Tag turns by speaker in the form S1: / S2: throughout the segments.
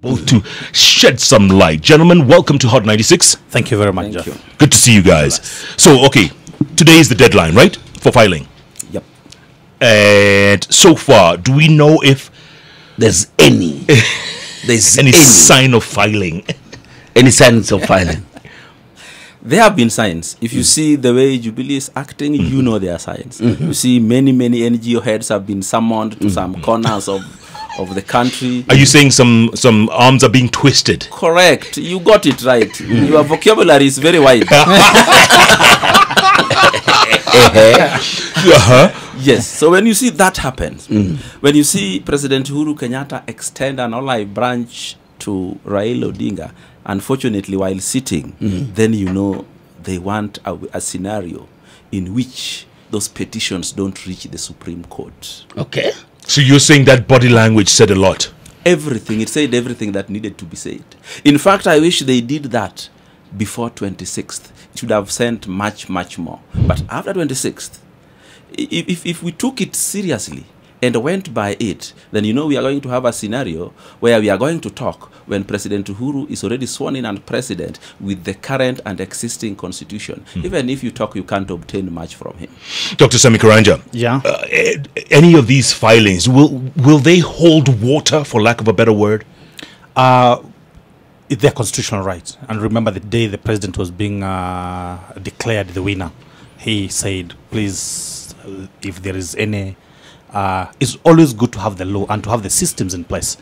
S1: both to shed some light. Gentlemen, welcome to Hot 96.
S2: Thank you very much,
S3: Thank
S2: Jeff.
S3: you.
S1: Good to see you guys. So, okay, today is the deadline, right? For filing.
S3: Yep.
S1: And so far, do we know if
S4: there's any there's
S1: any
S4: any
S1: sign of filing?
S4: any signs of filing.
S3: There have been signs. If you mm. see the way Jubilee is acting, you mm-hmm. know there are signs. Mm-hmm. You see many, many NGO heads have been summoned to mm-hmm. some corners of, of the country.
S1: Are you saying some some arms are being twisted?
S3: Correct. You got it right. Your vocabulary is very wide.
S1: Uh-huh. uh-huh.
S3: yes. So when you see that happens, mm. when you see President Uhuru Kenyatta extend an olive branch to Raila Odinga, unfortunately while sitting, mm. then you know they want a, a scenario in which those petitions don't reach the Supreme Court.
S4: Okay.
S1: So you're saying that body language said a lot.
S3: Everything, it said everything that needed to be said. In fact, I wish they did that before 26th. It should have sent much, much more. But after 26th, i- if, if we took it seriously and went by it, then you know we are going to have a scenario where we are going to talk when President Uhuru is already sworn in and president with the current and existing constitution. Even if you talk, you can't obtain much from him.
S1: Dr. Sami Karanja,
S2: Yeah.
S1: uh, eh, any of these filings, will will they hold water, for lack of a better word?
S2: Uh, it's their constitutional right. And remember the day the president was being uh, declared the winner, he said, please, uh, if there is any. Uh, it's always good to have the law and to have the systems in place.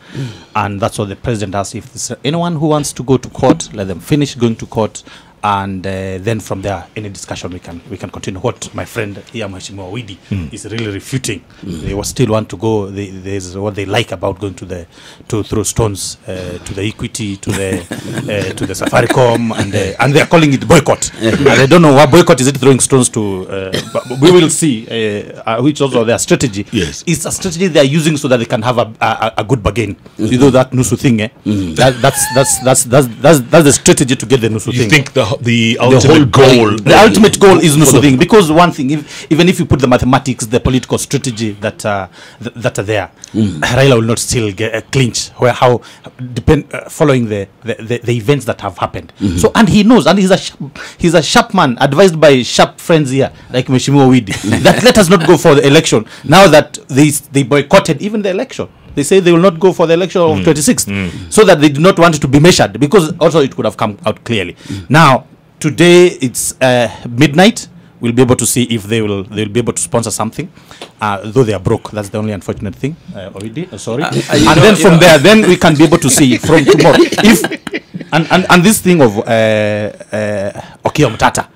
S2: And that's what the president asked. If anyone who wants to go to court, let them finish going to court. And uh, then from there, any discussion we can we can continue. What my friend here, Mheshimiwa Widi, is really refuting. They will still want to go. They, there's what they like about going to the to throw stones uh, to the Equity, to the uh, to the Safaricom, and uh, and they are calling it boycott. and I don't know what boycott is. It throwing stones to? Uh, we will see. Uh, uh, which also their strategy.
S1: Yes.
S2: it's a strategy they are using so that they can have a a, a good bargain. You know that Nusu thing, eh? That, that's, that's that's that's that's that's the strategy to get the Nusu
S1: You
S2: thing
S1: think the the
S4: whole
S1: ultimate goal?
S4: point-
S2: the ultimate goal is
S4: For
S2: Nusu thing because one thing, if, even if you put the mathematics, the political strategy that uh, th- that are there, Raila will not still get a clinch. Where how depend uh, following the, the, the, the events that have happened. So and he knows, and he's a sharp, he's a sharp man, advised by sharp friends here like Mheshimiwa Widi, that let us not go for the election now that they they boycotted even the election. They say they will not go for the election of 26th, so that they do not want it to be measured because also it could have come out clearly. Now today it's uh, midnight. We'll be able to see if they will they'll be able to sponsor something. Uh, though they are broke. That's the only unfortunate thing. Uh, already? Uh, sorry.
S3: Uh,
S2: and
S3: know-
S2: then from
S3: know-
S2: there then we can be able to see from tomorrow. If and, and, and this thing of uh, uh, Okiya Omtatah,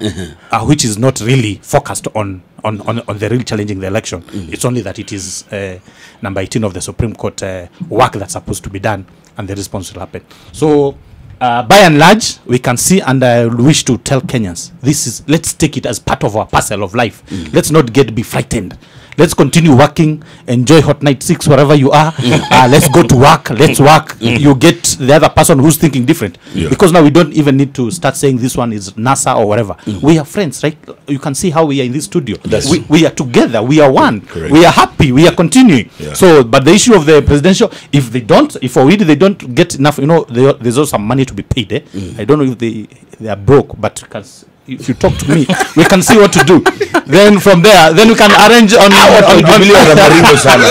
S2: uh, which is not really focused on, on, on, on the real challenging the election. Mm. It's only that it is uh, number 18 of the Supreme Court uh, work that's supposed to be done, and the response will happen. So, uh, by and large, we can see, and I wish to tell Kenyans, this is let's take it as part of our parcel of life. Mm. Let's not get be frightened. Let's continue working. Enjoy Hot 96 wherever you are. uh, let's go to work. Let's mm. work. Mm. You get the other person who's thinking different.
S1: Yeah.
S2: Because now we don't even need to start saying this one is NASA or whatever. We are friends, right? You can see how we are in this studio.
S1: That's-
S2: we, we are together. We are one.
S1: Correct.
S2: We are happy. We are continuing.
S1: Yeah.
S2: So, but the issue of the presidential, if they don't, if already they don't get enough, you know, they, there's also some money to be paid. Eh? I don't know if they they are broke, but s- if you talk to me, we can see what to do. then from there, then we can arrange on. on, on,
S4: Jubilee wana maribu sana.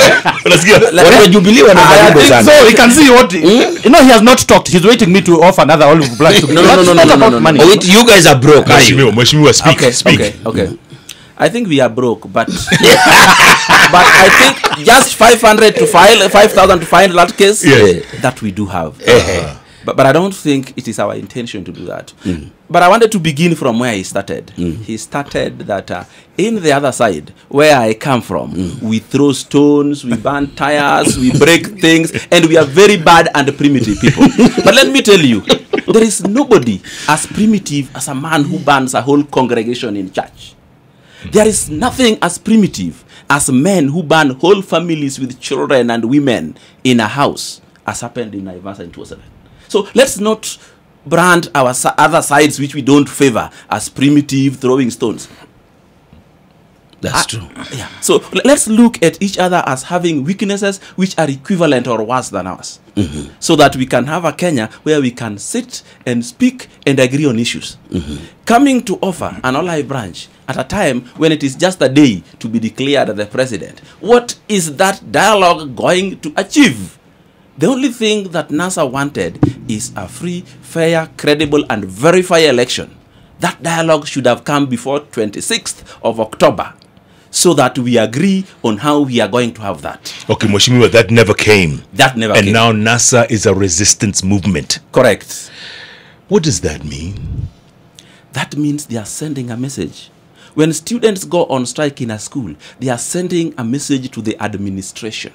S1: Let's get.
S4: Watu wa Jubilee wana
S2: I
S4: sana.
S2: so. We can see what hmm? you know. He has not talked. He's waiting me to offer another olive branch. To
S4: No, no, no,
S2: That's
S4: no, no, no, no, no.
S2: money.
S4: Oh, wait, you guys are broke, are you?
S1: Mheshimiwa, Mheshimiwa, speak,
S3: okay,
S1: speak.
S3: okay, okay. Hmm. I think we are broke, but but I think just 500 to file 5,000 to file that case
S1: Yes.
S3: that we do have.
S4: Eh. eh. Uh-huh.
S3: But, but I don't think it is our intention to do that. Mm. But I wanted to begin from where he started. Mm. He started that uh, in the other side, where I come from, mm. we throw stones, we burn tires, we break things, and we are very bad and primitive people. but let me tell you, there is nobody as primitive as a man who burns a whole congregation in church. There is nothing as primitive as men who burn whole families with children and women in a house, as happened in Naivasha in 2007. So let's not brand our other sides which we don't favor as primitive throwing stones.
S4: That's
S3: I-
S4: true.
S3: Yeah. So let's look at each other as having weaknesses which are equivalent or worse than ours, mm-hmm. so that we can have a Kenya where we can sit and speak and agree on issues. Mm-hmm. Coming to offer an olive branch at a time when it is just a day to be declared the president, what is that dialogue going to achieve? The only thing that NASA wanted is a free, fair, credible, and verified election. That dialogue should have come before 26th of October so that we agree on how we are going to have that.
S1: Okay, Mheshimiwa, that never came.
S3: That never
S1: and
S3: came.
S1: now NASA is a resistance movement.
S3: Correct.
S1: What does that mean?
S3: That means they are sending a message. When students go on strike in a school, they are sending a message to the administration.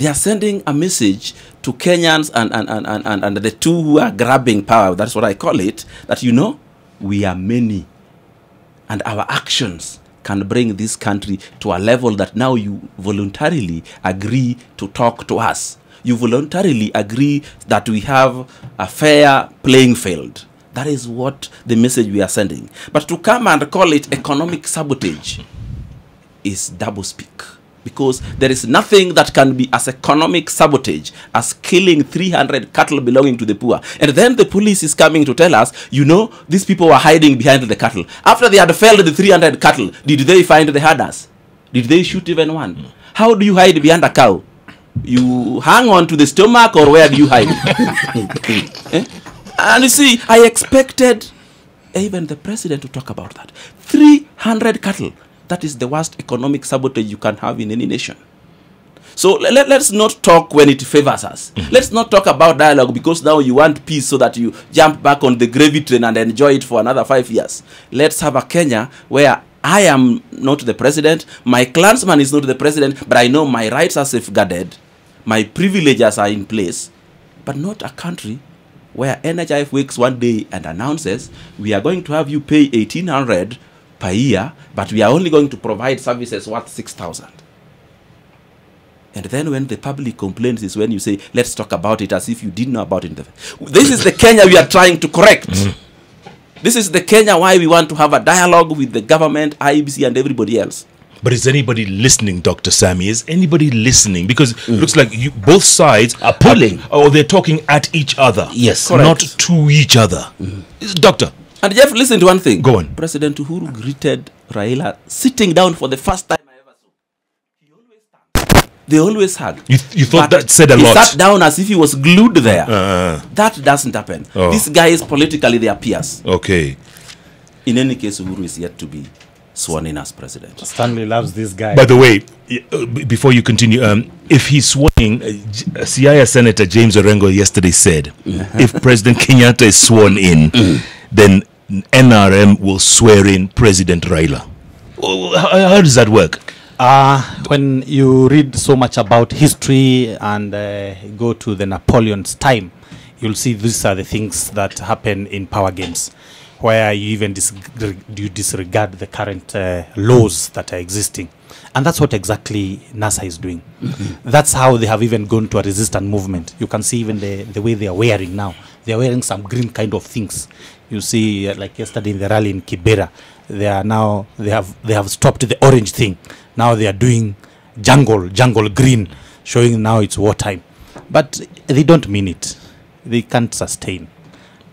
S3: They are sending a message to Kenyans and, and, and, and, and, the two who are grabbing power, that's what I call it, that you know, we are many. And our actions can bring this country to a level that now you voluntarily agree to talk to us. You voluntarily agree that we have a fair playing field. That is what the message we are sending. But to come and call it economic sabotage is doublespeak. Because there is nothing that can be as economic sabotage as killing 300 cattle belonging to the poor. And then the police is coming to tell us, you know, these people were hiding behind the cattle. After they had felled the 300 cattle, did they find the herders? Did they shoot even one? How do you hide behind a cow? You hang on to the stomach or where do you hide? Eh? And you see, I expected even the president to talk about that. 300 cattle. That is the worst economic sabotage you can have in any nation. So le- let, us not talk when it favors us. Mm-hmm. Let's not talk about dialogue because now you want peace so that you jump back on the gravy train and enjoy it for another five years. Let's have a Kenya where I am not the president, my clansman is not the president, but I know my rights are safeguarded, my privileges are in place, but not a country where NHIF wakes one day and announces we are going to have you pay 1800 per year, but we are only going to provide services worth 6000 and then when the public complains is when you say, let's talk about it as if you didn't know about it. This is the Kenya we are trying to correct. Mm. This is the Kenya why we want to have a dialogue with the government, IBC, and everybody else.
S1: But is anybody listening, Dr. Sammy? Is anybody listening? Because it looks like you, both sides
S4: Are pulling.
S1: or they're talking at each other.
S4: Yes.
S3: Correct.
S1: Not to each other. Mm-hmm. Is- Doctor,
S3: And Jeff, listen to one thing.
S1: Go on.
S3: President Uhuru greeted Raila sitting down for the first time I ever saw. Always stands. They always hug.
S1: You th- you thought
S3: But
S1: that said a
S3: he
S1: lot.
S3: sat down as if he was glued there.
S1: uh,
S3: that doesn't happen.
S1: Oh.
S3: These guys politically they are peers.
S1: okay.
S3: In any case, Uhuru is yet to be sworn in as president.
S2: Stanley loves this guy.
S1: By the way, y- uh, b- before you continue, um, if he's sworn, uh, J- uh, Siaya Senator James Orengo yesterday said, if President Kenyatta is sworn in, then NRM will swear in President Raila. How, how does that work?
S2: Uh, when you read so much about history and uh, go to the Napoleon's time, you'll see these are the things that happen in power games, where you even disregard, you disregard the current uh, laws that are existing. And that's what exactly NASA is doing. That's how they have even gone to a resistance movement. You can see even the, the way they are wearing now. They are wearing some green kind of things. You see, uh, like yesterday in the rally in Kibera, they are now they have they have stopped the orange thing. Now they are doing jungle jungle green, showing now it's wartime. But they don't mean it. They can't sustain.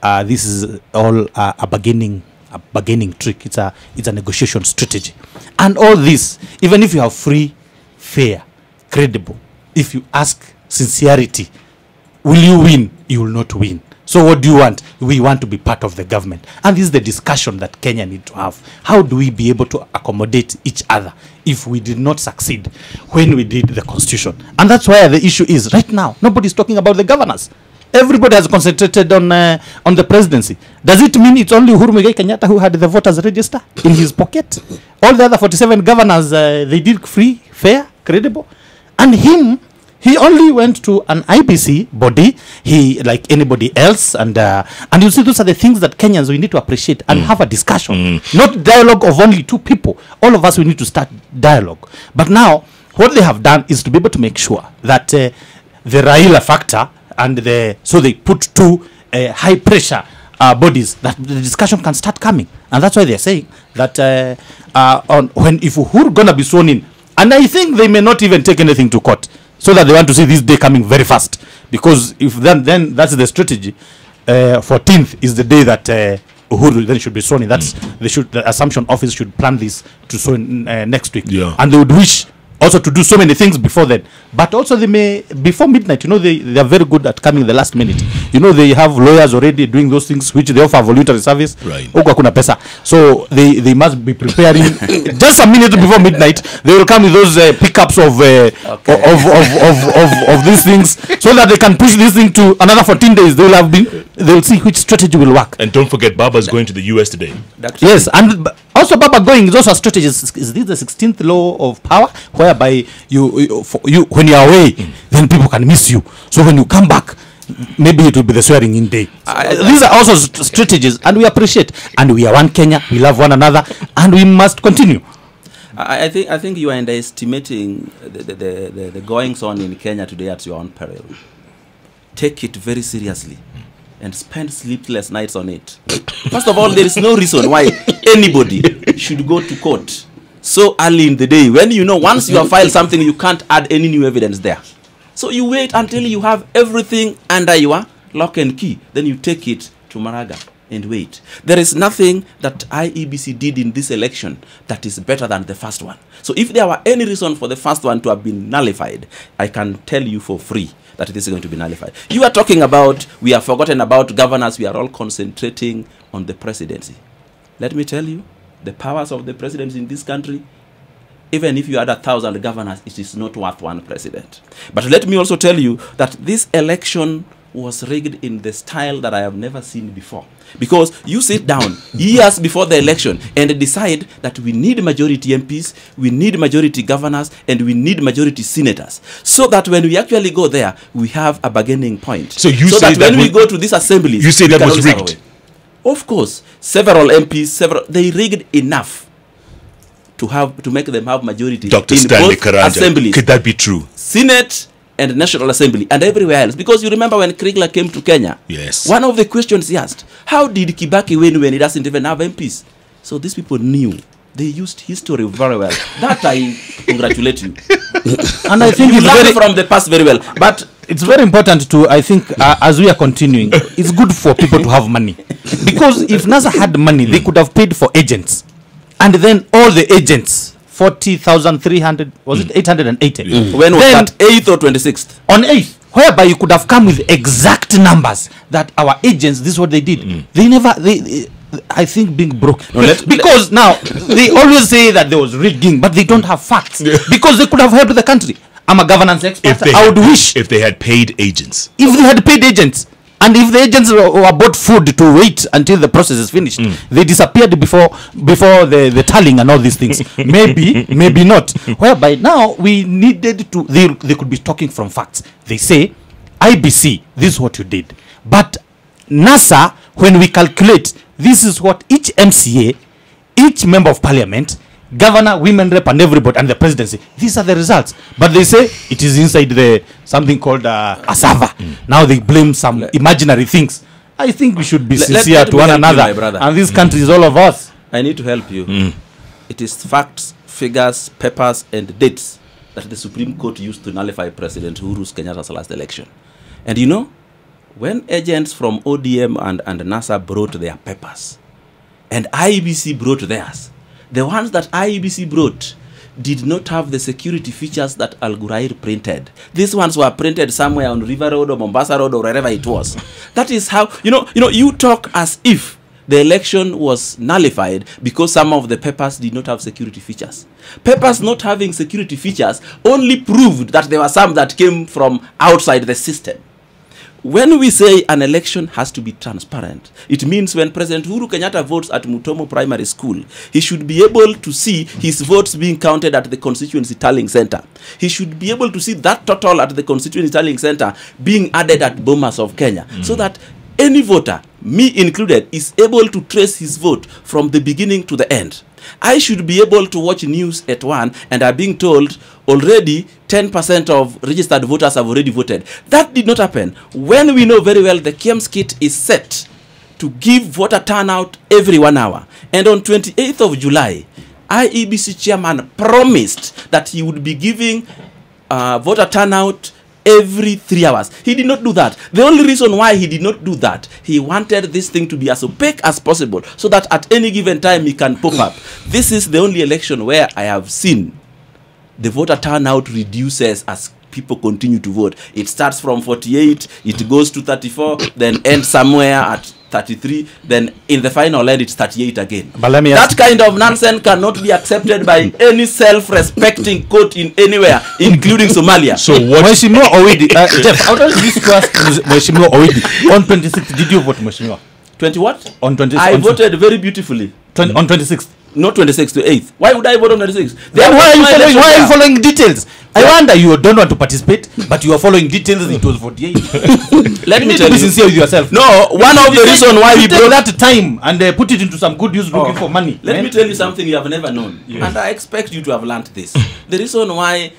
S2: Uh, this is all uh, a bargaining a bargaining trick. It's a it's a negotiation strategy, and all this even if you have free, fair, credible. If you ask sincerity, will you win? You will not win. So what do you want? We want to be part of the government. And this is the discussion that Kenya need to have. How do we be able to accommodate each other if we did not succeed when we did the constitution? And that's where the issue is right now, nobody's talking about the governors. Everybody has concentrated on uh, on the presidency. Does it mean it's only Uhuru Muigai Kenyatta who had the voters register in his pocket? All the other 47 governors, uh, they did free, fair, credible. And him, he only went to an IBC body, he like anybody else, and uh, and you see those are the things that Kenyans we need to appreciate and have a discussion, not dialogue of only two people. All of us we need to start dialogue. But now, what they have done is to be able to make sure that uh, the Raila factor and the so they put two uh, high pressure uh, bodies that the discussion can start coming. And that's why they're saying that uh, uh, on when if Uhuru gonna be sworn in and I think they may not even take anything to court so that they want to see this day coming very fast because if then then that's the strategy uh, 14th is the day that uh, Uhuru then should be sworn in that's mm. they should the assumption office should plan this to sworn in, uh, next week
S1: Yeah.
S2: and they would wish also to do so many things before then but also they may before midnight you know they they are very good at coming the last minute you know they have lawyers already doing those things which they offer voluntary service
S1: Right.
S2: huko hakuna pesa so they they must be preparing just a minute before midnight they will come with those uh, pickups of, uh,
S3: Okay.
S2: of, of, of, of of these things so that they can push this thing to another 14 days they will have been they will see which strategy will work
S1: And don't forget, Baba's going to the US today.
S3: Dr.
S2: Yes, and b- also Baba going is also a strategy. Is, is this the sixteenth law of power, whereby you, you, you when you are away, then people can miss you. So when you come back, maybe it will be the swearing in day. Uh, These are also st- strategies, and we appreciate. And we are one Kenya. We love one another, and we must continue.
S3: I, I think I think you are underestimating the, the, the, the, the goings on in Kenya today at your own peril. Take it very seriously and spend sleepless nights on it. First of all, there is no reason why anybody should go to court so early in the day when you know once you have filed something you can't add any new evidence there. So you wait until you have everything under your lock and key, then you take it to Maraga and wait. There is nothing that IEBC did in this election that is better than the first one. So if there were any reason for the first one to have been nullified, I can tell you for free that this is going to be nullified. You are talking about we have forgotten about governors, we are all concentrating on the presidency. Let me tell you, the powers of the presidency in this country even if you had a thousand governors, it is not worth one president. But let me also tell you that this election was rigged in the style that I have never seen before. Because you sit down years before the election and decide that we need majority MPs, we need majority governors, and we need majority senators. So that when we actually go there, we have a bargaining point.
S1: So you
S3: so
S1: say
S3: that when
S1: that
S3: we go to these assemblies,
S1: You say that was
S3: always have a
S1: rigged?
S3: Of course, several MPs, several they rigged enough to have to make them have majority
S1: Dr.
S3: in
S1: Stanley
S3: both
S1: Karanja.
S3: assemblies,
S1: Could that be true?
S3: Senate and National Assembly, and everywhere else. Because you remember when Kriegler came to Kenya,
S1: Yes.
S3: one of the questions he asked, how did Kibaki win when he doesn't even have MPs? So these people knew. They used history very well. That I congratulate you.
S2: And I think
S3: You
S2: it's
S3: learn
S2: very
S3: from the past very well. But
S2: it's very important to i think uh, as we are continuing it's good for people to have money because if nasa had money they could have paid for agents and then all the agents 40300 was it hmm. 880
S3: when was
S2: Then-
S3: that? 8th or 26th?
S2: on 8th whereby you could have come with exact numbers that our agents this is what they did. Hmm. They never they, they- I think being broke.
S3: No, let-
S2: because now they always say that there was rigging but they don't have facts. Because they could have helped the country. I'm a governance expert.
S1: If they
S2: I
S1: had,
S2: would wish
S1: if they had paid agents.
S2: if they had paid agents and if the agents were, bought food to wait until the process is finished mm. they disappeared before before the, the tallying and all these things. Maybe maybe not. Whereby now we needed to they, they could be talking from facts. They say ibc this is what you did. But nasa when we calculate this is what each mca each member of parliament governor women rep and everybody and the presidency. These are the results. But they say it is inside the something called uh, asava mm. now they blame some imaginary things. I think we should be sincere to one
S3: you,
S2: another.
S3: brother.
S2: and this mm. country is all of us.
S3: I need to help you. Mm. It is facts, figures, papers, and dates that the Supreme Court used to nullify President Uhuru Kenyatta's last election. And you know, when agents from ODM and, and NASA brought their papers, and IBC brought theirs, the ones that IEBC brought did not have the security features that Al Ghurair printed. These ones were printed somewhere on River Road or Mombasa Road or wherever it was. That is how you know. You know, you talk as if the election was nullified because some of the papers did not have security features. Papers not having security features only proved that there were some that came from outside the system. When we say an election has to be transparent, it means when President Uhuru Kenyatta votes at Mutomo Primary School, he should be able to see his votes being counted at the constituency tallying center. He should be able to see that total at the constituency tallying center being added at Bomas of Kenya, hmm. so that any voter, me included, is able to trace his vote from the beginning to the end. I should be able to watch news at one and are being told already 10% of registered voters have already voted. That did not happen. When we know very well the KIEMS kit is set to give voter turnout every one hour. And on 28th of July, IEBC chairman promised that he would be giving uh, voter turnout every three hours. He did not do that. The only reason why he did not do that, he wanted this thing to be as opaque as possible so that at any given time he can pop up. This is the only election where I have seen the voter turnout reduces as people continue to vote. It starts from 48, it goes to 34, then ends somewhere at 33, then in the final end it's 38 again.
S2: But let me
S3: that
S2: ask-
S3: kind of nonsense cannot be accepted by any self-respecting court in anywhere, including Somalia.
S1: So what?
S2: Mheshimiwa Owidi, uh, Jeff, I would like this to ask Mheshimiwa Owidi. On 26th, did you vote, Mheshimiwa?
S3: 20 what?
S2: On 26th?
S3: I
S2: on,
S3: voted very beautifully.
S2: 20, on 26th.
S3: Not 26 to 8th. Why would I vote on 26?
S2: Then why are you following, why are you following details? I wonder you don't want to participate, but you are following details. It was 48.
S3: Let
S2: you
S3: me tell
S2: be
S3: you.
S2: sincere with yourself.
S3: No, one of the reason why we brought
S2: that time and uh, put it into some good use looking for money.
S3: Let
S2: man.
S3: me tell you something you have never known, and I expect you to have learned this. the reason why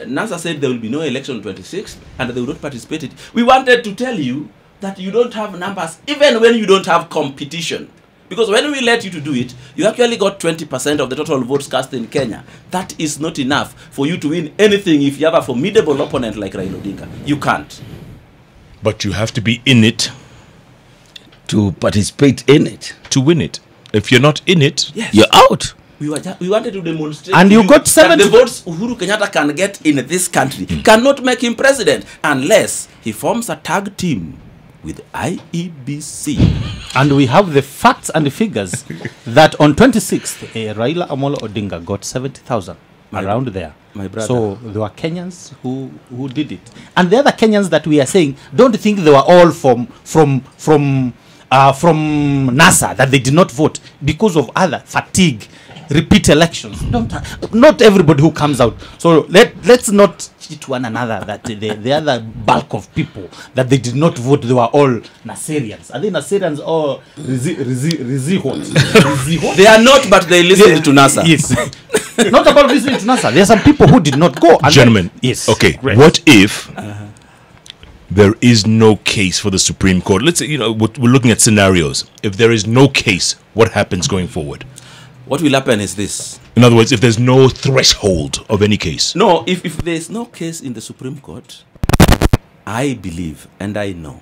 S3: NASA said there will be no election 26 and they will not participate it, we wanted to tell you that you don't have numbers even when you don't have competition. Because when we let you to do it, you actually got 20% of the total votes cast in Kenya. That is not enough for you to win anything if you have a formidable opponent like Raila Odinga. You can't.
S1: But you have to be in it
S4: to participate in it.
S1: to win it. If you're not in it,
S3: Yes.
S4: You're out.
S3: we, were ju- we wanted to demonstrate
S2: And
S3: to
S2: you got
S3: that
S2: 70
S3: the votes Uhuru Kenyatta can get in this country hmm. cannot make him president unless he forms a tag team with IEBC.
S2: And we have the facts and the figures that on 26th, uh, Raila Amolo Odinga got 70,000 around there.
S3: my brother.
S2: So there were Kenyans who, who did it. And the other Kenyans that we are saying, don't think they were all from, from, from, uh, from NASA, that they did not vote because of other fatigue, repeat elections. Don't, not everybody who comes out. So let, let's not cheat one another that the, the other bulk of people that they did not vote, they were all Naserians. Are they Naserians or Rizi, Rizi, Rizi what? Rizi what?
S3: They are not, but they listen to NASA.
S2: Yes. not about listening to NASA. There are some people who did not go.
S1: gentlemen.
S2: then- yes.
S1: Okay.
S2: Great.
S1: What if uh-huh. there is no case for the Supreme Court? Let's say you know we're we're looking at scenarios. If there is no case, what happens going forward?
S3: What will happen is this.
S1: In other words, if there's no threshold of any case,
S3: No, if, if there is no case in the Supreme Court, I believe and I know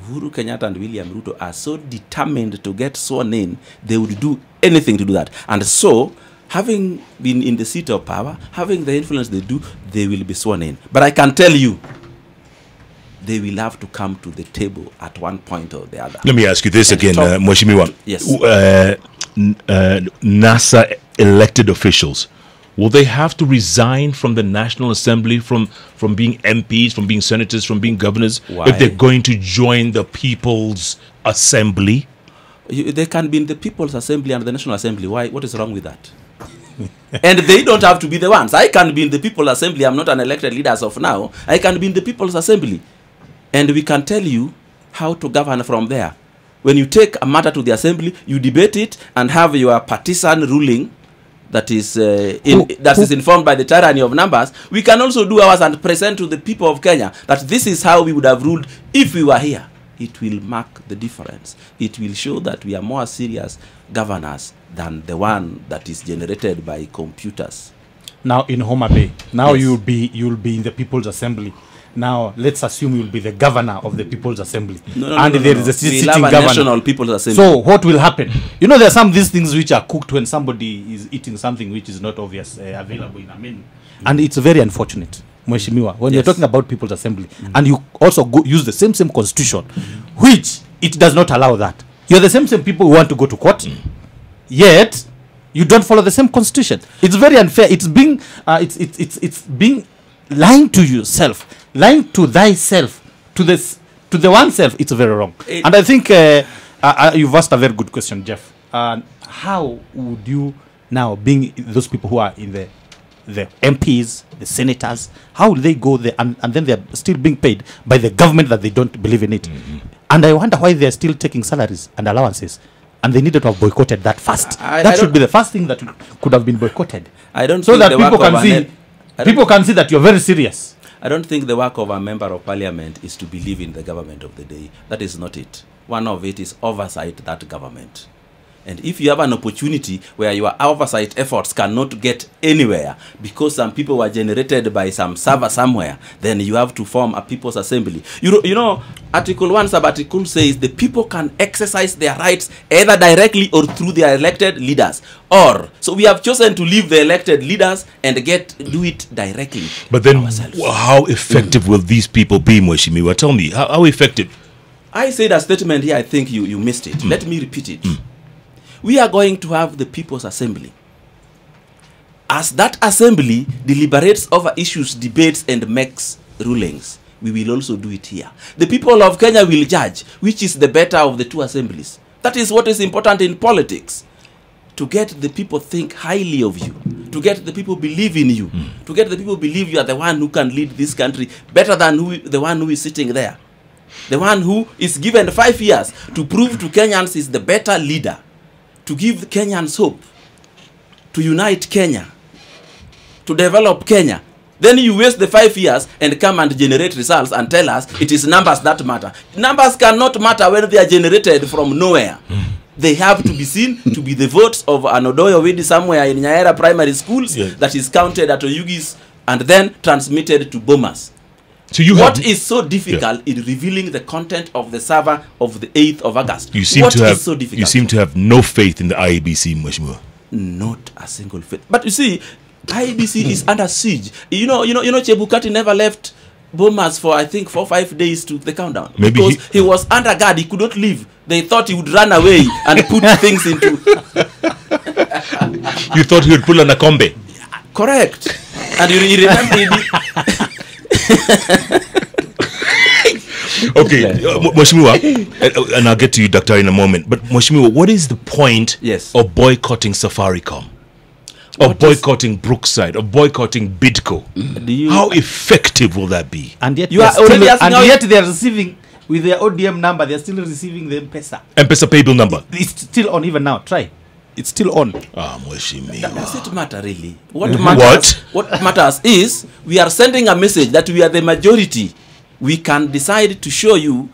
S3: Uhuru Kenyatta and William Ruto are so determined to get sworn in, they would do anything to do that. And so, having been in the seat of power, having the influence they do, they will be sworn in. But I can tell you, they will have to come to the table at one point or the other.
S1: let me ask you this
S3: And
S1: again, uh, Mweshimiwa.
S3: Yes.
S1: Uh, uh, NASA elected officials. Will they have to resign from the National Assembly, from from being MPs, from being senators, from being governors,
S3: Why?
S1: if they're going to join the People's Assembly?
S3: You, they can be in the People's Assembly and the National Assembly. Why? What is wrong with that? and they don't have to be the ones. I can be in the People's Assembly. I'm not an elected leader as of now. I can be in the People's Assembly. And we can tell you how to govern from there. When you take a matter to the Assembly, you debate it and have your partisan ruling that is uh, in,
S2: Who-
S3: that
S2: who-
S3: is informed by the tyranny of numbers. We can also do ours and present to the people of Kenya that this is how we would have ruled if we were here. It will mark the difference. It will show that we are more serious governors than the one that is generated by computers.
S2: Now in Homa Bay. Now
S3: Yes.
S2: you'll be you'll be in the People's Assembly. Now let's assume you'll be the governor of the People's Assembly.
S3: No, no,
S2: and
S3: no,
S2: there is a sitting governor.
S3: national people's assembly.
S2: So what will happen? You know, there are some of these things which are cooked when somebody is eating something which is not obvious uh, available in a menu, and it's very unfortunate, Mheshimiwa, when you're talking about People's Assembly, and you also go, use the same same constitution, which it does not allow that. You're the same same people who want to go to court, yet you don't follow the same constitution. It's very unfair. It's being uh, it's, it's it's it's being lying to yourself, lying to thyself, to this to the oneself. It's very wrong.
S3: It-
S2: and I think uh, uh, uh, you've asked a very good question, Jeff. Uh, how would you now, being those people who are in the the MPs, the senators, how will they go there and, and then they're still being paid by the government that they don't believe in it? And I wonder why they're still taking salaries and allowances. And they needed to have boycotted that first.
S3: I- I
S2: that should be the first thing that could have been boycotted.
S3: I don't
S2: So
S3: think
S2: that
S3: the
S2: people can see
S3: I
S2: people can see that you're very serious.
S3: I don't think the work of a member of parliament is to believe in the government of the day. That is not it. one of it is oversight that government. And if you have an opportunity where your oversight efforts cannot get anywhere because some people were generated by some server somewhere, then you have to form a people's assembly. You know, you know Article 1 sub-article says the people can exercise their rights either directly or through their elected leaders. Or, so we have chosen to leave the elected leaders and get do it directly.
S1: But then, how effective will these people be, Mweshimiwa? Tell me, how, how effective?
S3: I said a statement here, I think you, you missed it. Mm. Let me repeat it. Mm. We are going to have the People's Assembly. As that assembly deliberates over issues, debates, and makes rulings, we will also do it here. The people of Kenya will judge which is the better of the two assemblies. That is what is important in politics. To get the people think highly of you, to get the people believe in you, hmm. to get the people believe you are the one who can lead this country better than who, the one who is sitting there. The one who is given five years to prove to Kenyans is the better leader, to give Kenyans hope, to unite Kenya, to develop Kenya. Then you waste the five years and come and generate results and tell us it is numbers that matter. Numbers cannot matter when they are generated from nowhere. They have to be seen to be the votes of an Odoyo Widi somewhere in Nyaera primary schools
S1: yes.
S3: that is counted at Oyugis and then transmitted to Bomas.
S1: So you
S3: What
S1: have,
S3: is so difficult in revealing the content of the server of the 8th of August?
S1: you seem
S3: What
S1: to
S3: is
S1: have,
S3: so difficult?
S1: you seem to have no faith in the IEBC, Mweshimiwa.
S3: not a single faith. But you see, IBC is under siege. You know, you know, you know, Chebukati never left Bomas for I think four five days to the countdown
S1: Maybe
S3: because
S1: he-
S3: he, was under guard. He could not leave. They thought he would run away and put things into
S1: You thought he would pull an Akombe.
S3: correct. And you, you remember
S1: Okay, uh, Mw- Mweshimiwa, uh, and I'll get to you, Doctor, in a moment. But Mweshimiwa, what is the point
S3: Yes.
S1: of boycotting Safaricom? Of
S3: What is-
S1: boycotting Brookside? Of boycotting Bidco?
S3: do you,
S1: How effective will that be?
S2: And yet,
S3: You
S2: they're
S3: are already
S2: still,
S3: asking
S2: and
S3: how-
S2: yet they are receiving with their ODM number. They are still receiving the M-Pesa.
S1: M-Pesa pay bill number.
S2: It's still on even now. Try. It's still on.
S1: Ah, Mweshimiwa.
S3: Does it matter really? What mm-hmm. matters, what? matters is we are sending a message that we are the majority. We can decide to show you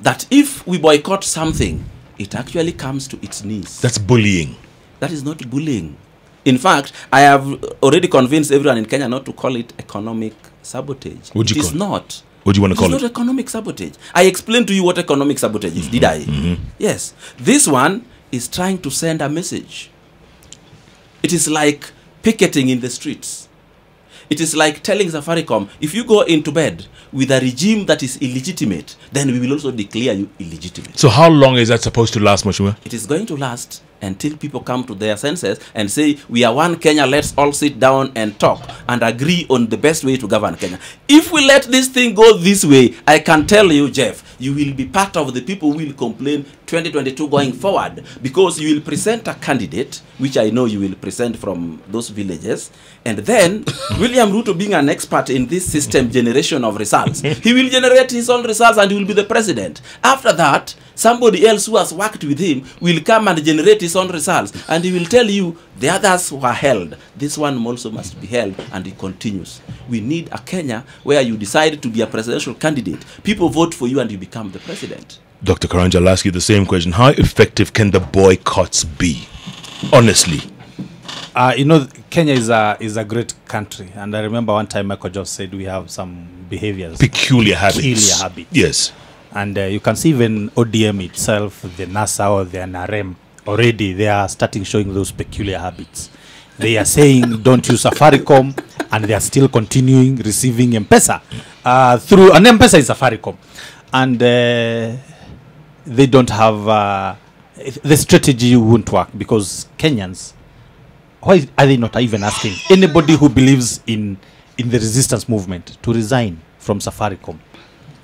S3: that if we boycott something, it actually comes to its knees.
S1: That's bullying.
S3: That is not bullying. In fact, I have already convinced everyone in Kenya not to call it economic sabotage.
S1: What'd you
S3: It is
S1: call it?
S3: not.
S1: What do you want to call
S3: it? It
S1: is
S3: not economic sabotage. I explained to you what economic sabotage is, did mm-hmm. I? Mm-hmm. Yes. This one is trying to send a message. It is like picketing in the streets. It is like telling Safaricom, if you go into bed with a regime that is illegitimate, then we will also declare you illegitimate.
S1: So how long is that supposed to last, Mweshimiwa?
S3: It is going to last until people come to their senses and say, We are one Kenya, let's all sit down and talk and agree on the best way to govern Kenya. If we let this thing go this way, I can tell you, Jeff, you will be part of the people who will complain 2022 going forward because you will present a candidate, which I know you will present from those villages, and then William Ruto, being an expert in this system generation of results, he will generate his own results and he will be the president. After that, somebody else who has worked with him will come and generate his own results and he will tell you the others were held. This one also must be held and it continues. We need a kenya where you decide to be a presidential candidate. People vote for you and you become the president
S1: Dr. Karanja, I'll ask you the same question. How effective can the boycotts be? Honestly.
S2: Uh, you know, Kenya is a is a great country, and I remember one time Michael Joff said we have some behaviors,
S1: Peculiar habits.
S2: Peculiar habits.
S1: Yes.
S2: and uh, you can see even ODM itself, the NASA or the NRM, already they are starting showing those peculiar habits. They are saying don't use Safaricom, and they are still continuing receiving M-Pesa uh, through an M-Pesa is Safaricom, and uh, they don't have uh, the strategy won't work because Kenyans why are they not even asking anybody who believes in in the resistance movement to resign from Safaricom?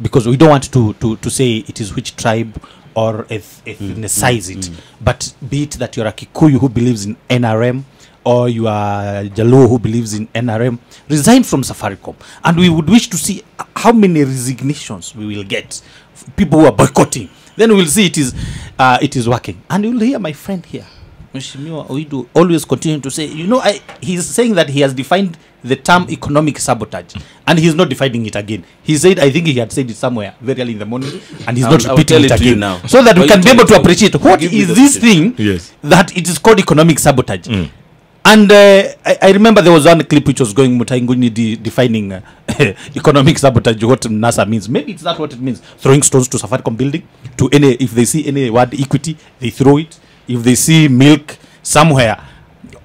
S2: Because we don't want to to, to say it is which tribe or eth- ethnicize mm, it, mm, mm. but be it that you're a Kikuyu who believes in NRM or you are Jaluo who believes in NRM, resign from Safaricom. And we would wish to see how many resignations we will get, people who are boycotting. Then we'll see it is uh, it is working. And you'll hear my friend here Mheshimiwa Oidu always continue to say, you know, I, he's saying that he has defined the term economic sabotage, and he's not defining it again. He said, I think he had said it somewhere very early in the morning, and he's
S3: I'll-
S2: not repeating it
S3: it
S2: again.
S3: now.
S2: So that we can be able to appreciate what is this thing
S1: Yes.
S2: that it is called economic sabotage. And uh, I, I remember there was one clip which was going Mutainguni de- defining uh, economic sabotage, what NASA means. Maybe it's not what it means. Throwing stones to Safaricom building, to any, if they see any word equity, they throw it. If they see milk somewhere,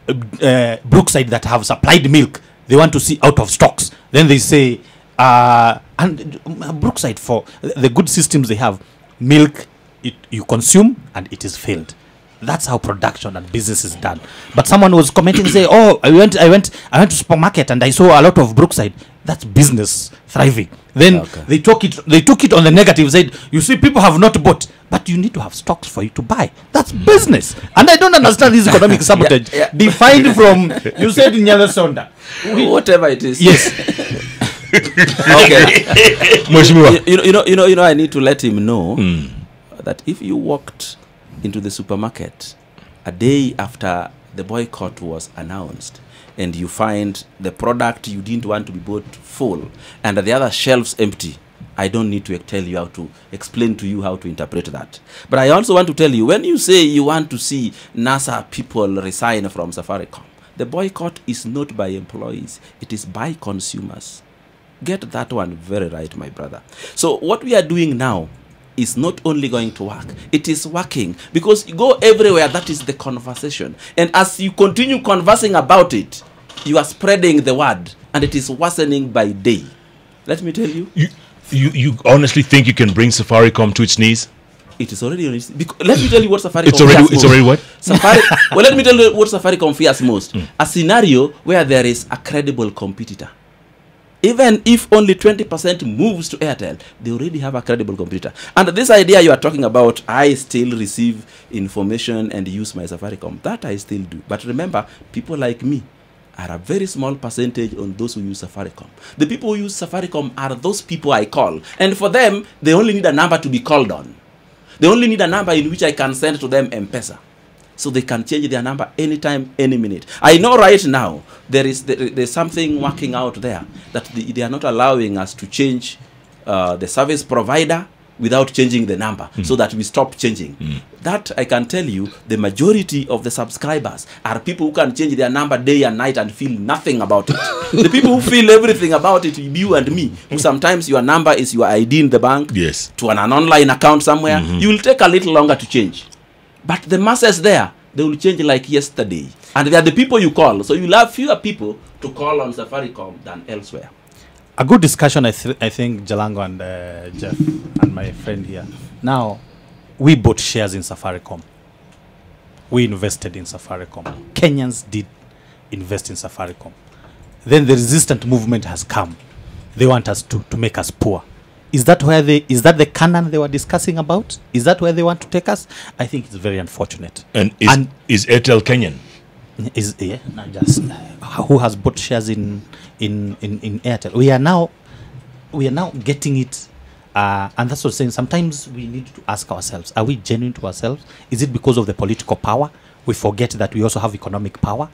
S2: uh, Brookside that have supplied milk, they want to see out of stocks. Then they say, uh, and uh, Brookside for the good systems they have, milk it you consume and it is failed. That's how production and business is done. But someone was commenting, say, "Oh, I went, I went, I went to supermarket and I saw a lot of Brookside. That's business thriving." Then
S3: Okay.
S2: they took it, they took it on the negative. Said, "You see, people have not bought, but you need to have stocks for you to buy. That's business." And I don't understand this economic sabotage
S3: yeah.
S2: defined from you said in Nyala Sonda.
S3: Whatever it is.
S2: Yes,
S3: Okay.
S1: Mheshimiwa.
S3: you, you know, you know, you know, you know. I need to let him know hmm. that if you walked into the supermarket a day after the boycott was announced, and you find the product you didn't want to be bought full, and the other shelves empty, I don't need to tell you how to explain to you how to interpret that. But I also want to tell you when you say you want to see NASA people resign from Safaricom, the boycott is not by employees; it is by consumers. Get that one very right, my brother. So, what we are doing now is not only going to work, it is working because you go everywhere, that is the conversation. And as you continue conversing about it, you are spreading the word and it is worsening by day. Let me tell you,
S1: You, you, you honestly think you can bring Safaricom to its knees?
S3: it is already on its. Because, let me tell you what Safaricom
S1: It's already, it's
S3: most.
S1: already what?
S3: Safari, well, let me tell you what Safaricom fears most. Hmm. A scenario where there is a credible competitor. Even if only 20% moves to Airtel, they already have a credible competitor. And this idea you are talking about, I still receive information and use my Safaricom. That I still do. But remember, people like me are a very small percentage on those who use Safaricom. The people who use Safaricom are those people I call. And for them, they only need a number to be called on. They only need a number in which I can send to them M-Pesa. So they can change their number anytime, any minute. I know right now there is there, there's something working out there that the, they are not allowing us to change uh, the service provider without changing the number hmm. so that we stop changing. Hmm. That I can tell you, the majority of the subscribers are people who can change their number day and night and feel nothing about it. the people who feel everything about it, you and me, who sometimes your number is your ID in the bank
S1: Yes.
S3: to an, an online account somewhere, mm-hmm. you will take a little longer to change. But the masses there, they will change like yesterday. And they are the people you call. So you'll have fewer people to call on Safaricom than elsewhere.
S2: a good discussion. I, th- I think Jalango and uh, Jeff and my friend here. Now, we bought shares in Safaricom. We invested in Safaricom. Kenyans did invest in Safaricom. Then the resistant movement has come. They want us to, to make us poor. Is that where they is that the canon they were discussing about? Is that where they want to take us? I think it's very unfortunate.
S1: And is,
S2: And-
S1: is Airtel Kenyan?
S2: is yeah, not just uh, who has bought shares in in in in Airtel. We are now we are now getting it, uh, and that's what I'm saying. Sometimes we need to ask ourselves: Are we genuine to ourselves? Is it because of the political power? We forget that we also have economic power.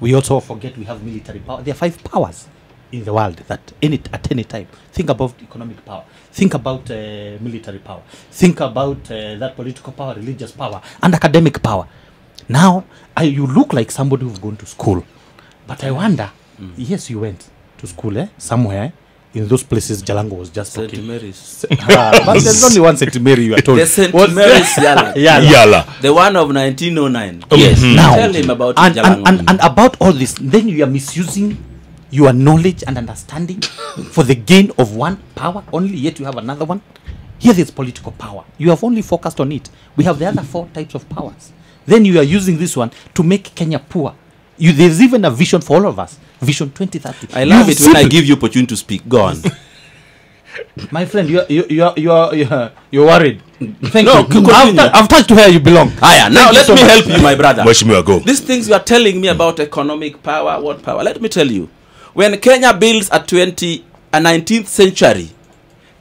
S2: We also forget we have military power. There are five powers in the world that any at any time. Think about economic power. Think about uh, military power. Think about uh, that political power, religious power, and academic power. Now, I, you look like somebody who's gone to school, but I wonder. mm. Yes, you went to school, eh? Somewhere in those places. Jalango was just
S3: St.
S2: talking.
S3: Mary's.
S2: Ah, but there's only one St. Mary. You are told.
S3: The St.
S2: Was-
S3: Mary's Yala.
S2: Yala.
S1: Yala.
S3: The one of 1909.
S2: Yes.
S1: Mm-hmm.
S2: Now,
S3: Tell him about
S2: and,
S3: Jalango.
S2: and, and, and about all this, then you are misusing your knowledge and understanding for the gain of one power only, yet you have another one. Here is political power. You have only focused on it. We have the other four types of powers. Then you are using this one to make Kenya poor. You, there's even a vision for all of us. Vision 2030.
S3: I love
S2: You've
S3: it when I give you opportunity to speak. Go on.
S2: My friend, you're, you're, you're, you're, you're, you're worried. Thank
S3: No,
S2: you.
S3: continue.
S2: I've, tou- I've touched where you belong.
S3: Ah, Aya, now
S2: Thank
S3: let
S2: so
S3: me
S2: much.
S3: help you, my brother.
S1: Mheshimiwa, go.
S3: These things you are telling me about economic power, what power? Let me tell you. When Kenya builds a 20, a 19th century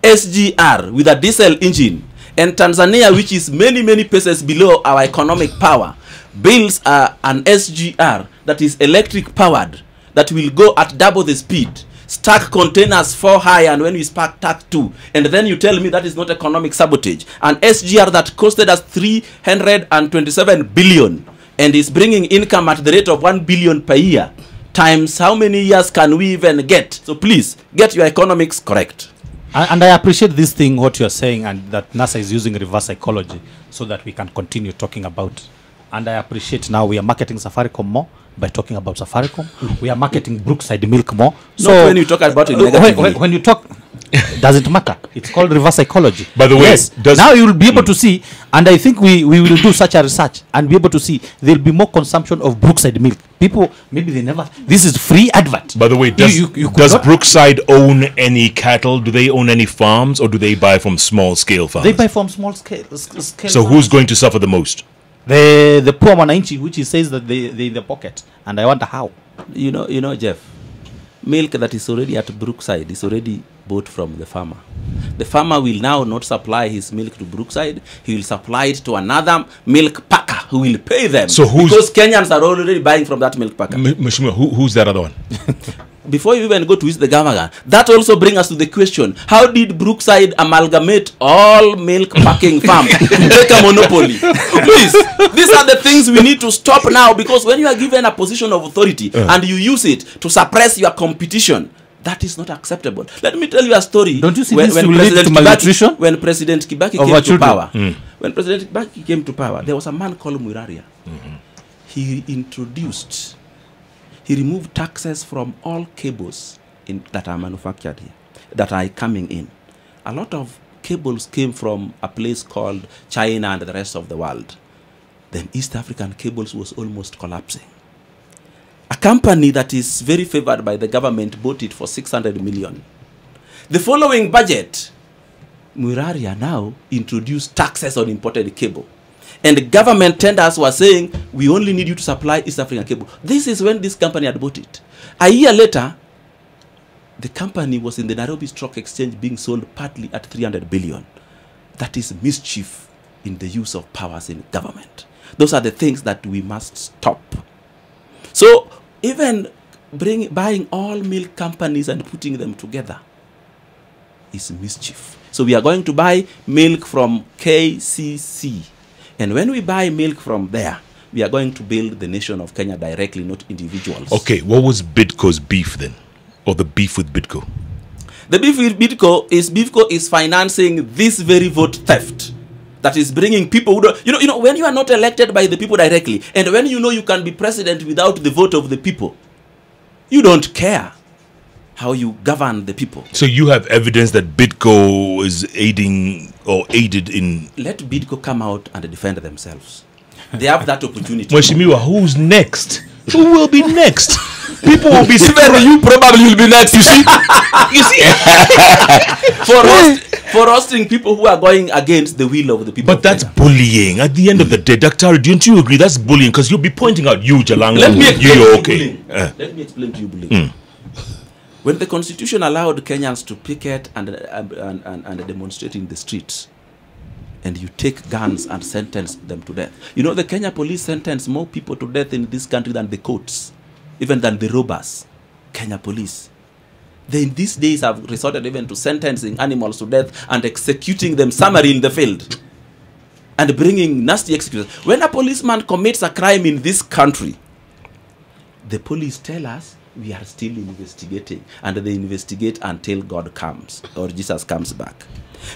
S3: SGR with a diesel engine, and Tanzania, which is many, many places below our economic power, builds uh, an SGR that is electric powered, that will go at double the speed, stack containers four high, and when we stack tack two, and then you tell me that is not economic sabotage. An SGR that costed us 327 billion and is bringing income at the rate of 1 billion per year. Times how many years can we even get? So please get your economics correct.
S2: And, I appreciate this thing, what you're saying, and that NASA is using reverse psychology so that we can continue talking about. And I appreciate now we are marketing Safaricom more by talking about Safaricom. we are marketing Brookside Milk more.
S3: so Not when you talk about it
S2: Uh, when, when, when you talk, doesn't matter. It's called reverse psychology.
S1: By the way,
S2: yes.
S1: does-
S2: now you will be able to see, and I think we, we will do such a research and be able to see there will be more consumption of Brookside milk. People maybe they never. This is free advert.
S1: By the way, does,
S2: you- you could
S1: does Brookside own any cattle? Do they own any farms, or do they buy from small scale farms?
S2: they buy from small scale. s- scale
S1: so
S2: farms.
S1: who's going to suffer the most?
S2: the the poor mwananchi which he says that they they in the pocket and i wonder how
S3: you know you know jeff milk that is already at brookside is already bought from the farmer. The farmer will now not supply his milk to brookside. He will supply it to another milk packer who will pay them.
S1: So who's-
S3: because kenyans are already buying from that milk packer.
S1: M- who, who's that other one?
S3: before you even go to use the governor that also brings us to the question how did brookside amalgamate all milk packing farms to take a monopoly? Please these are the things we need to stop now because when you are given a position of authority uh. and you use it to suppress your competition that is not acceptable. Let me tell you a story.
S2: Don't you see
S3: when,
S2: this
S3: when president
S2: to
S3: Kibaki, when president kibaki came to power. Mm. When president kibaki came to power there was a man called Mwiraria. He introduced he removed taxes from all cables in, that are manufactured here, that are coming in. A lot of cables came from a place called China and the rest of the world. Then East African cables was almost collapsing. A company that is very favored by the government bought it for 600 million. The following budget, Mwiraria now introduced taxes on imported cable. And the government tenders were saying, we only need you to supply East African cable. This is when this company had bought it. A year later, the company was in the Nairobi Stock Exchange being sold partly at 300 billion. That is mischief in the use of powers in government. Those are the things that we must stop. So, even bring, buying all milk companies and putting them together is mischief. So we are going to buy milk from KCC. And when we buy milk from there, we are going to build the nation of Kenya directly, not individuals.
S1: Okay, what was Bidco's beef then? Or the beef with Bidco?
S3: The beef with Bidco is Bidco is financing this very vote theft that is bringing people who don't, you know, you know, when you are not elected by the people directly, and when you know you can be president without the vote of the people, you don't care how you govern the people.
S1: So you have evidence that Bidco is aiding or aided in.
S3: Let Bidco come out and defend themselves. They have that opportunity.
S1: Mheshimiwa, who's next? Who will be next? People will be
S3: Even you probably will be next. You see,
S1: You see?
S3: for us, for us, roasting people who are going against the will of the people.
S1: But that's
S3: Kenya.
S1: bullying. At the end of the day, Dr. don't you agree? That's bullying because you'll be pointing out you, Jalang.
S3: Let me explain you
S1: okay. Uh,
S3: Let me explain to you bullying. When the constitution allowed Kenyans to picket and, uh, and, and, and demonstrate in the streets, and you take guns and sentence them to death. You know, the Kenya police sentence more people to death in this country than the courts, even than the robbers. Kenya police. They in these days have resorted even to sentencing animals to death and executing them summarily in the field and bringing nasty executions. When a policeman commits a crime in this country, the police tell us we are still investigating and they investigate until god comes or jesus comes back.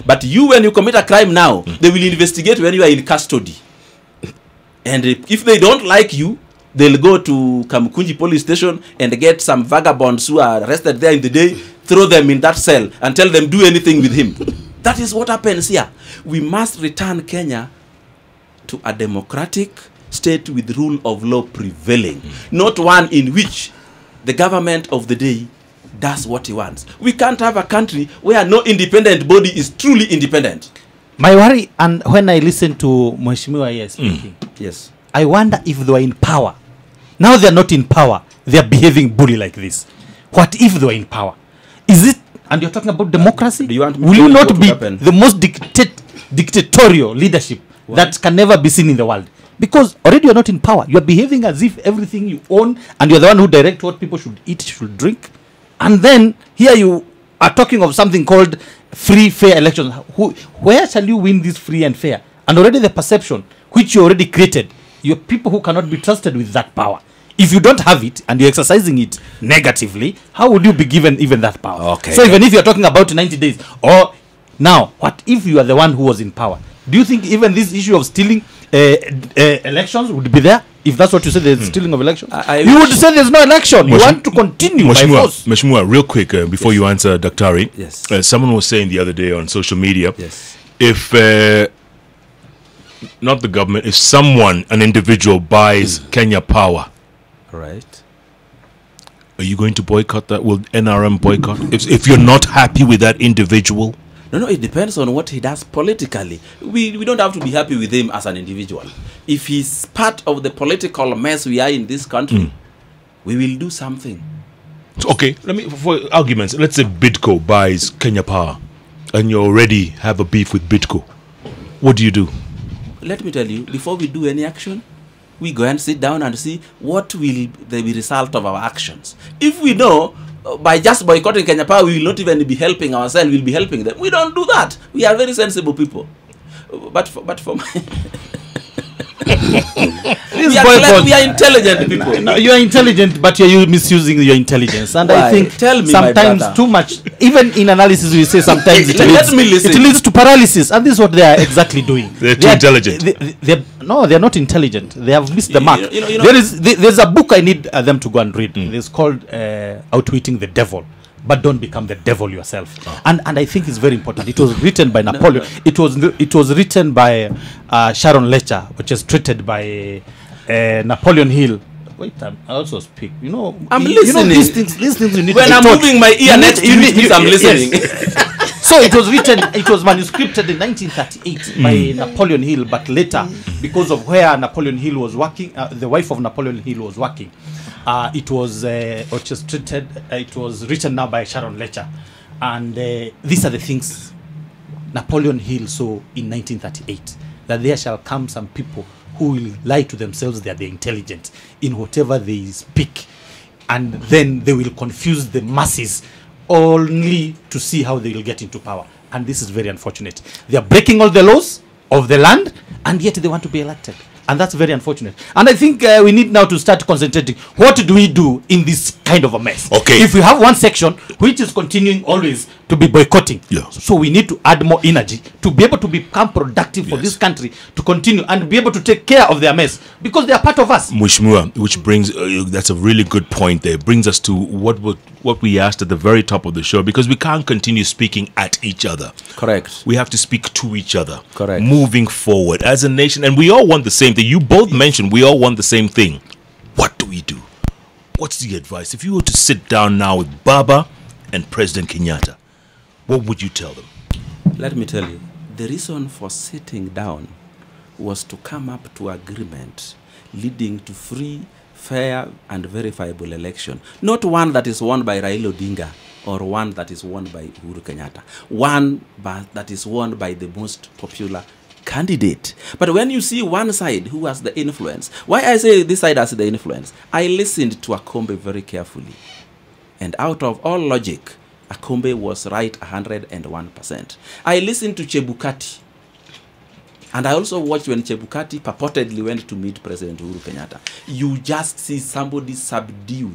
S3: But you when you commit a crime now they will investigate when you are in custody. And if they don't like you they'll go to kamukunji police station and get some vagabonds who are arrested there in the day throw them in that cell and tell them do anything with him. That is what happens here. We must return kenya to a democratic state with rule of law prevailing, not one in which the government of the day does what he wants. We can't have a country where no independent body is truly independent.
S2: my worry and when i listen to mheshimiwa here speaking mm.
S3: Yes.
S2: i wonder if they were in power now they are not in power They are behaving bully like this what if they were in power is it and you're talking about democracy Uh,
S3: do you want
S2: will you not be
S3: happen?
S2: the most dictat- dictatorial leadership that can never be seen in the world because already you're not in power. You're behaving as if everything you own and you're the one who direct what people should eat, should drink. And then here you are talking of something called free, fair elections. Who, where shall you win this free and fair? And already the perception which you already created, you're people who cannot be trusted with that power. If you don't have it and you're exercising it negatively, how would you be given even that power?
S4: Okay.
S2: So even if you're talking about 90 days, or now, what if you are the one who was in power? Do you think even this issue of stealing elections would be there? If that's what you say, there's stealing of election,
S3: I- I
S2: you would say there's no election. You want to continue by
S1: Mheshimiwa,
S2: force.
S1: Mheshimiwa, real quick uh, before you answer, Daktari.
S3: Yes.
S1: Uh, someone was saying the other day on social media,
S3: Yes.
S1: if uh, not the government, if someone, an individual, buys Kenya Power,
S3: Right.
S1: are you going to boycott that? Will NRM boycott? If, if you're not happy with that individual,
S3: No, no, it depends on what he does politically. We, we don't have to be happy with him as an individual. If he's part of the political mess we are in this country, we will do something.
S1: So, okay, let me for arguments. Let's say Bidco buys Kenya Power, and you already have a beef with Bidco. What do you do?
S3: Let me tell you, before we do any action, we go and sit down and see what will the result of our actions. If we know by just boycotting Kenya Power, we will not even be helping ourselves, we'll be helping them. We don't do that. We are very sensible people. Uh, But for, but for my we, are
S2: boycott-
S3: we are intelligent people.
S2: No, you are intelligent, but you're misusing your intelligence. And I think
S3: Tell me,
S2: sometimes too much, even in analysis, we say sometimes it
S3: Let
S2: leads,
S3: me listen.
S2: it leads to paralysis. And this is what they are exactly doing.
S1: They're too
S2: They are-
S1: intelligent.
S2: They, they, they're- no, they're not intelligent. They have missed the mark.
S3: you know- you know-
S2: there is, there- there's a book I need uh, them to go and read. It's called uh, Outwitting the Devil. But don't become the devil yourself, and and I think it's very important. It was written by Napoleon. It was it was written by uh, Sharon Lechter, which is treated by uh, Napoleon Hill. Wait, I'm, I also speak. You know,
S3: I'm
S2: you, You know,
S3: listening.
S2: these things, these things you need
S3: When I'm
S2: taught.
S3: moving my ear
S2: You need-
S3: next to
S2: you
S3: you,
S2: need-
S3: I'm
S2: yes. so it was written, it was manuscripted in 1938 by Napoleon Hill, but later, because of where Napoleon Hill was working, uh, the wife of Napoleon Hill was working, uh, it was uh, orchestrated, uh, it was written now by Sharon Lechter. And uh, these are the things Napoleon Hill saw in 1938 that there shall come some people who will lie to themselves that they're intelligent in whatever they speak, and then they will confuse the masses only to see how they will get into power. And this is very unfortunate. They are breaking all the laws of the land, and yet they want to be elected. And that's very unfortunate. And I think uh, we need now to start concentrating. What do we do in this kind of a mess?
S1: Okay.
S2: If we have one section which is continuing always to be boycotting,
S1: Yeah.
S2: so we need to add more energy to be able to become productive for
S1: Yes.
S2: this country to continue and be able to take care of their mess because they are part of us.
S1: Mheshimiwa, which brings uh, that's a really good point there. Brings us to what what what we asked at the very top of the show because we can't continue speaking at each other.
S3: Correct.
S1: We have to speak to each other.
S3: Correct.
S1: Moving forward as a nation, and we all want the same thing. You both mentioned we all want the same thing. What do we do? What's the advice? If you were to sit down now with Baba and President Kenyatta, what would you tell them?
S3: Let me tell you, the reason for sitting down was to come up to agreement leading to free, fair, and verifiable election. Not one that is won by Raila Odinga or one that is won by Uhuru Kenyatta. One that is won by the most popular candidate. But when you see one side who has the influence, why I say this side has the influence, I listened to Akombe very carefully. And out of all logic, Akombe was right 101%. I listened to Chebukati. And I also watched when Chebukati purportedly went to meet President Uhuru Kenyatta. You just see somebody subdued,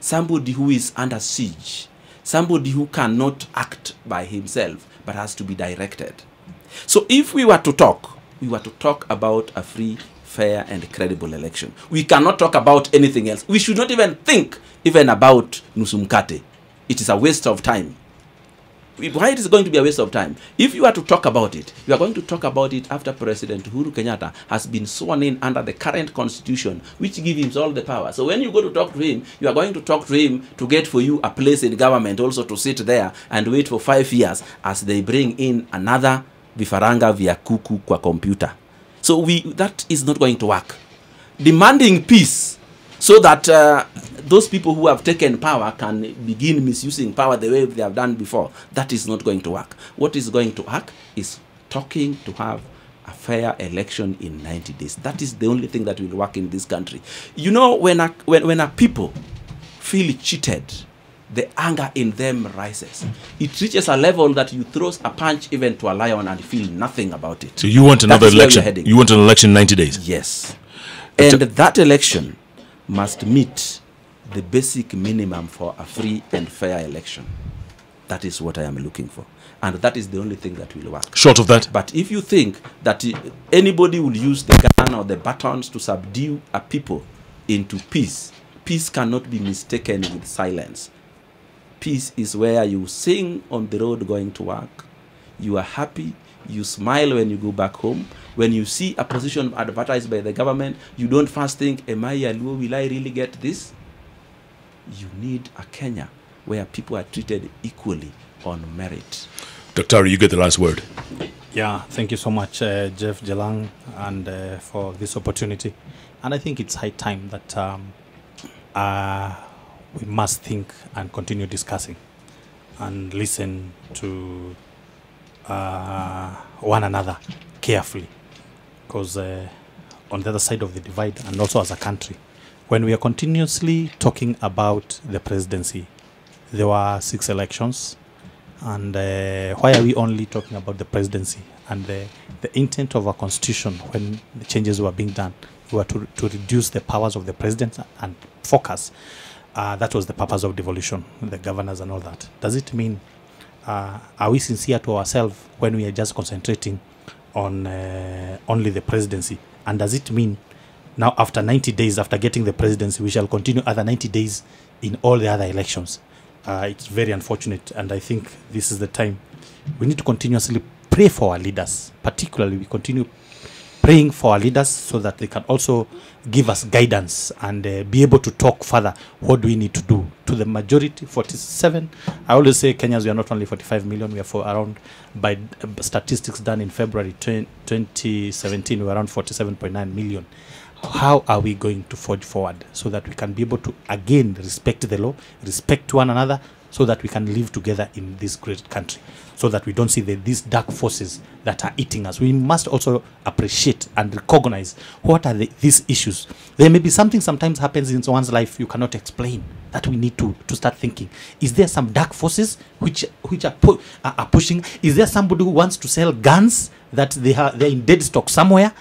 S3: somebody who is under siege, somebody who cannot act by himself but has to be directed. So if we were to talk, we were to talk about a free, fair, and credible election. We cannot talk about anything else. We should not even think even about Nusumkate. It is a waste of time. Why it is going to be a waste of time? If you are to talk about it, you are going to talk about it after President Uhuru Kenyatta has been sworn in under the current constitution, which gives him all the power. So when you go to talk to him, you are going to talk to him to get for you a place in government, also to sit there and wait for five years as they bring in another vifaranga via kuku kwa computer. So we that is not going to work. Demanding peace so that uh, those people who have taken power can begin misusing power the way they have done before. That is not going to work. What is going to work is talking to have a fair election in 90 days. That is the only thing that will work in this country. You know, when a, when, when a people feel cheated, the anger in them rises. It reaches a level that you throw a punch even to a lion and feel nothing about it.
S1: So you want another
S3: is where we are
S1: election?
S3: heading.
S1: You want an election in 90 days?
S3: Yes. And that election must meet the basic minimum for a free and fair election. That is what I am looking for. And that is the only thing that will work.
S1: Short of that?
S3: But if you think that uh, anybody will use the gun or the batons to subdue a people into peace, peace cannot be mistaken with silence. Peace is where you sing on the road going to work, you are happy, you smile when you go back home. When you see a position advertised by the government, you don't first think, Am I a Luo? Will I really get this? You need a Kenya where people are treated equally on merit.
S1: Dr. you get the last word.
S2: Yeah, thank you so much, uh, Jeff Jalang, and uh, for this opportunity. And I think it's high time that um, uh, we must think and continue discussing and listen to uh, one another carefully. Because uh, on the other side of the divide, and also as a country, when we are continuously talking about the presidency, there were six elections. And uh, why are we only talking about the presidency? And the, the intent of our constitution when the changes were being done were to, to reduce the powers of the president and focus. Uh, that was the purpose of devolution, the governors and all that. Does it mean, uh, are we sincere to ourselves when we are just concentrating on uh, only the presidency? And does it mean now, after 90 days, after getting the presidency, we shall continue other 90 days in all the other elections? Uh, it's very unfortunate, and I think this is the time we need to continuously pray for our leaders. Particularly, we continue praying for our leaders so that they can also give us guidance and uh, be able to talk further. What do we need to do to the majority? 47. I always say Kenyans, we are not only 45 million, we are for around, by uh, statistics done in February 20, 2017, we are around 47.9 million. How are we going to forge forward so that we can be able to again respect the law, respect one another, so that we can live together in this great country, so that we don't see the, these dark forces that are eating us. We must also appreciate and recognize what are the, these issues. There may be something sometimes happens in one's life you cannot explain that we need to, to start thinking. Is there some dark forces which which are, pu- are, pushing? Is there somebody who wants to sell guns that they are they're in dead stock somewhere?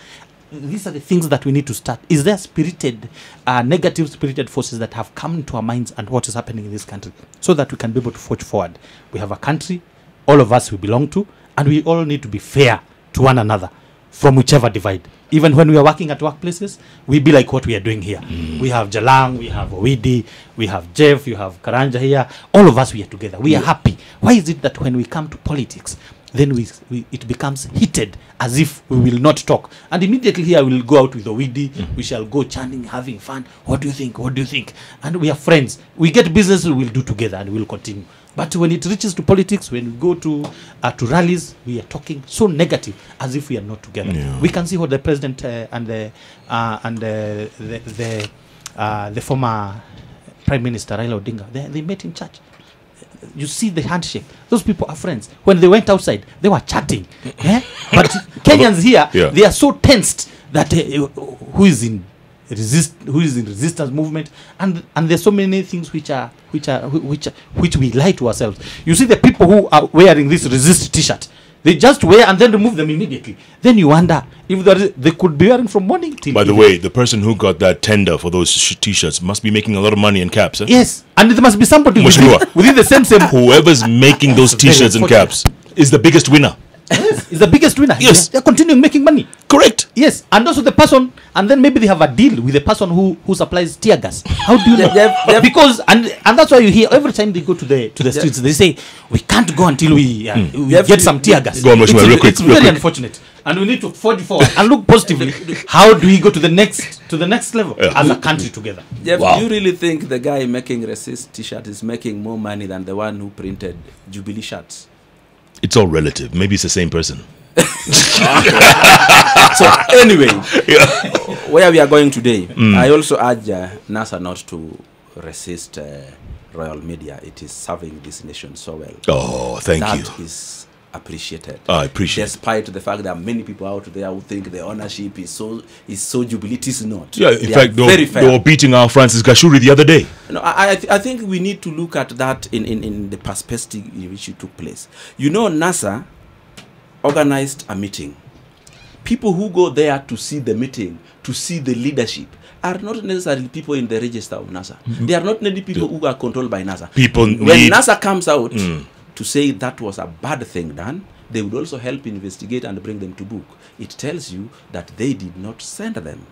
S2: These are the things that we need to start. Is there spirited, uh, negative spirited forces that have come into our minds and what is happening in this country so that we can be able to forge forward? We have a country, all of us we belong to, and we all need to be fair to one another from whichever divide. Even when we are working at workplaces, we be like what we are doing here. We have Jalang, we have Owidi, we have Jeff, you have Karanja here. All of us, we are together. We are happy. Why is it that when we come to politics, then we, we it becomes heated as if we will not talk. And immediately here we will go out with Owidi we shall go chanting having fun. What do you think? What do you think? And we are friends. We get business we will do together and we'll will continue. But when it reaches to politics when we go to uh, to rallies we are talking so negative as if we are not together.
S1: Yeah.
S2: we can see what the president uh, and the uh, and the the the, uh, the former prime minister Raila Odinga they, they met in church you see the handshake. Those people are friends. When they went outside, they were chatting. eh? But Kenyans here,
S1: Yeah.
S2: they are so tensed that uh, who is in resist, who is in resistance movement, and and there's so many things which are which are which which we lie to ourselves. You see the people who are wearing this resist T-shirt. They just wear and then remove them immediately. Then you wonder if there is, they could be wearing from morning till
S1: By the
S2: evening.
S1: way, the person who got that tender for those sh- t-shirts must be making a lot of money in caps. eh?
S2: Yes, and there must be somebody within, within the same same
S1: Whoever's making those t-shirts and caps is the biggest winner.
S2: Is the biggest winner.
S1: Yes.
S2: They're continuing making money.
S1: Correct.
S2: Yes, and also the person, and then maybe they have a deal with the person who who supplies tear gas. How do you know?
S3: They- they- they-
S2: because and and that's why you hear every time they go to the to the streets, they say we can't go until we, uh, we
S3: They
S2: get
S3: to-
S2: some tear gas.
S1: Go on, Mheshimiwa,
S2: it's,
S1: real quick,
S2: it's
S1: real
S2: very
S1: quick.
S2: unfortunate, and we need to forge forward and look positively. How do we go to the next to the next level
S1: Yeah.
S2: as a country together?
S3: Jeff,
S1: Wow.
S3: do you really think the guy making racist T-shirt is making more money than the one who printed Jubilee shirts?
S1: It's all relative. Maybe it's the same person.
S3: So anyway,
S1: Yeah.
S3: where we are going today, I also urge uh, NASA not to resist uh, royal media. It is serving this nation so well.
S1: Oh, thank
S3: That
S1: you.
S3: is appreciated.
S1: I appreciate it.
S3: Despite the fact that many people out there who think the ownership is so is so jubilee, it is not.
S1: Yeah, in
S3: They
S1: fact, they were, they were beating our Francis Gachuri the other day.
S3: No, I, I, th- I think we need to look at that in, in, in the perspective in which it took place. You know, NASA organized a meeting. People who go there to see the meeting, to see the leadership, are not necessarily people in the register of NASA. Mm-hmm. They are not nearly people who are controlled by NASA.
S1: People
S3: when
S1: need-
S3: NASA comes out mm. To say that was a bad thing done, they would also help investigate and bring them to book. It tells you that they did not send them.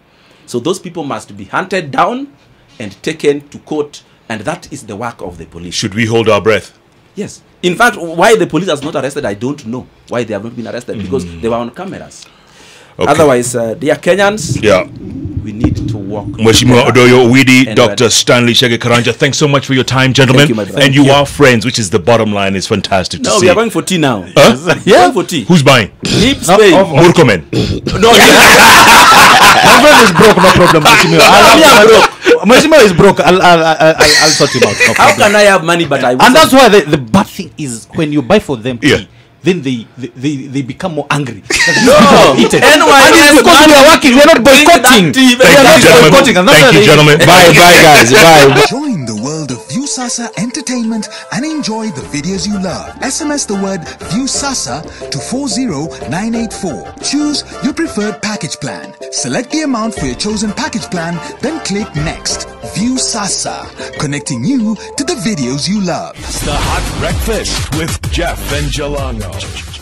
S3: So those people must be hunted down and taken to court, and that is the work of the police.
S1: Should we hold our breath?
S3: Yes. In fact, why the police has not arrested, I don't know. Why they have not been arrested because they were on cameras.
S1: Okay.
S3: Otherwise, uh, dear Kenyans,
S1: Yeah.
S3: We need to walk.
S1: Mheshimiwa
S3: together.
S1: Odoyo Owidi, Dr. Stanley Shege Karanja, thanks so much for your time, gentlemen.
S3: Thank you, my brother.
S1: and you
S3: you.
S1: are friends, which is the bottom line. is fantastic to
S3: No, we are going for tea now.
S1: Huh?
S3: Yeah, going for tea.
S1: Who's buying?
S3: Deep Spain.
S1: Murkomen.
S3: No,
S2: My friend is broke, no problem. Mheshimiwa. I'll,
S3: Me, I'm broke.
S2: Mheshimiwa is broke. I'll, I'll, I'll, I'll, I'll sort him out. No
S3: How can I have money but I
S2: and that's why the, the bad thing is when you buy for them tea,
S1: Yeah.
S2: Then they, they, they, they become more angry.
S3: No,
S2: Eat it. And because we are working, we are not boycotting.
S3: tea,
S2: We are
S3: bring
S2: not
S3: that tea.
S2: boycotting. and that's
S1: Thank you, gentlemen.
S4: Bye, bye, guys. Bye.
S5: Join the world of Viusasa Entertainment and enjoy the videos you love. SMS the word Viusasa to 40984. Choose your preferred package plan. Select the amount for your chosen package plan, then click Next. Viusasa, connecting you to the videos you love.
S6: The Hot Breakfast with Jeff and Jelano.